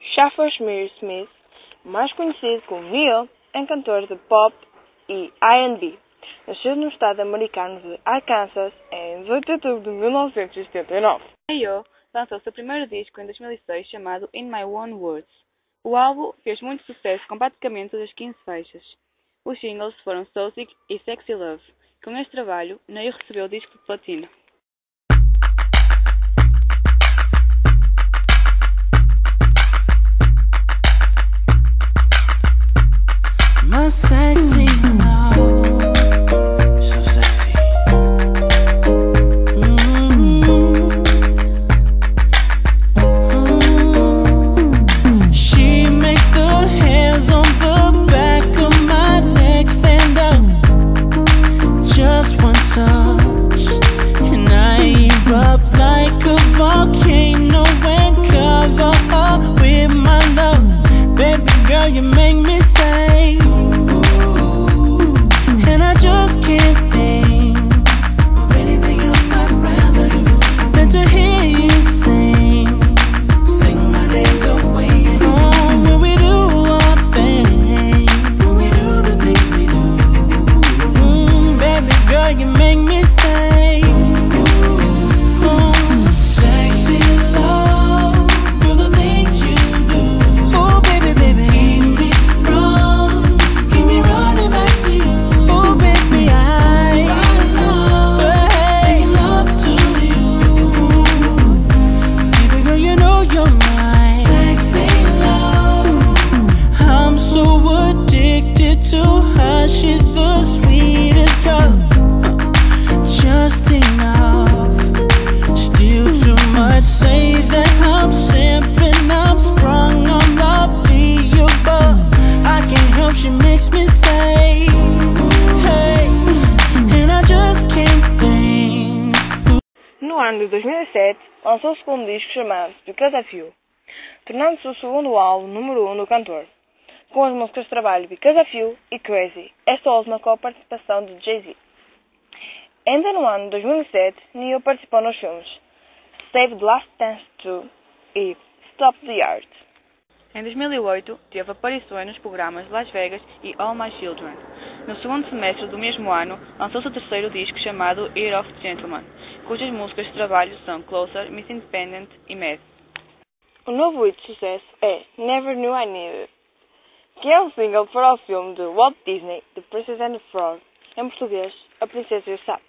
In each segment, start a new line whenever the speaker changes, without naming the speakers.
Shaffer Smith, mais conhecido como Neil, é um cantor de pop e R&B. Nasceu no estado americano de Arkansas em 18 de outubro de 1979.
Ayo lançou seu primeiro disco em 2006 chamado In My Own Words. O álbum fez muito sucesso com praticamente todas as 15 faixas. Os singles foram So Sick e Sexy Love. Com este trabalho, Neil recebeu o disco de platino.
Sexy
No ano de 2007, lançou o segundo disco chamado Because of You, tornando-se o segundo álbum número 1 um do cantor, com as músicas de trabalho Because of You e Crazy, esta última com a participação de Jay-Z. Ainda no ano de 2007, Neil participou nos filmes Save the Last Dance 2 e Stop the Art.
Em 2008, teve aparições nos programas Las Vegas e All My Children. No segundo semestre do mesmo ano, lançou seu terceiro disco chamado Year of Gentleman, cujas músicas de trabalho são Closer, Miss Independent e Mad.
O novo hit de sucesso é Never Knew I Needed, que é um single para o filme de Walt Disney, The Princess and the Frog, em português, A Princesa e o Sapo.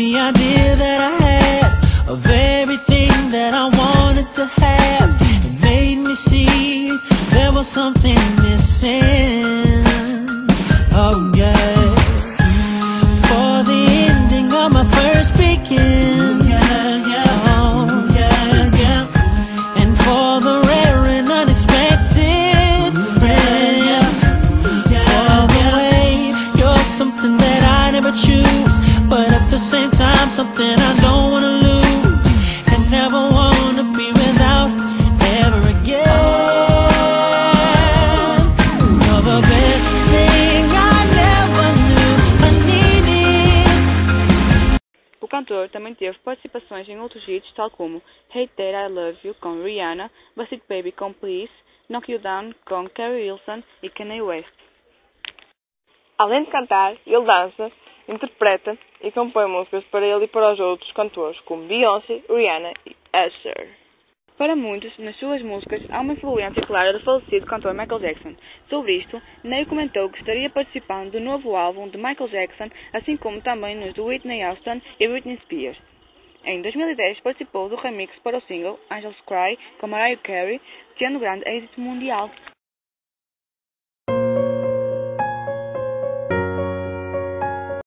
The idea that I had of everything that I wanted to have. It made me see there was something missing. Something I don't wanna lose. And never wanna be without ever again. You're the best thing I never knew I needed.
O cantor também teve participações em outros hits, tal como Hate That I Love You com Rihanna, Bust Baby com Please, Knock You Down com Carrie Wilson e Kanye West.
Além de cantar, ele dança, interpreta e compõe músicas para ele e para os outros cantores, como Beyoncé, Rihanna e Usher.
Para muitos, nas suas músicas há uma influência clara do falecido cantor Michael Jackson. Sobre isto, Ney comentou que estaria participando do novo álbum de Michael Jackson, assim como também nos de Whitney Houston e Britney Spears. Em 2010 participou do remix para o single Angels Cry com Mariah Carey, tendo grande êxito mundial.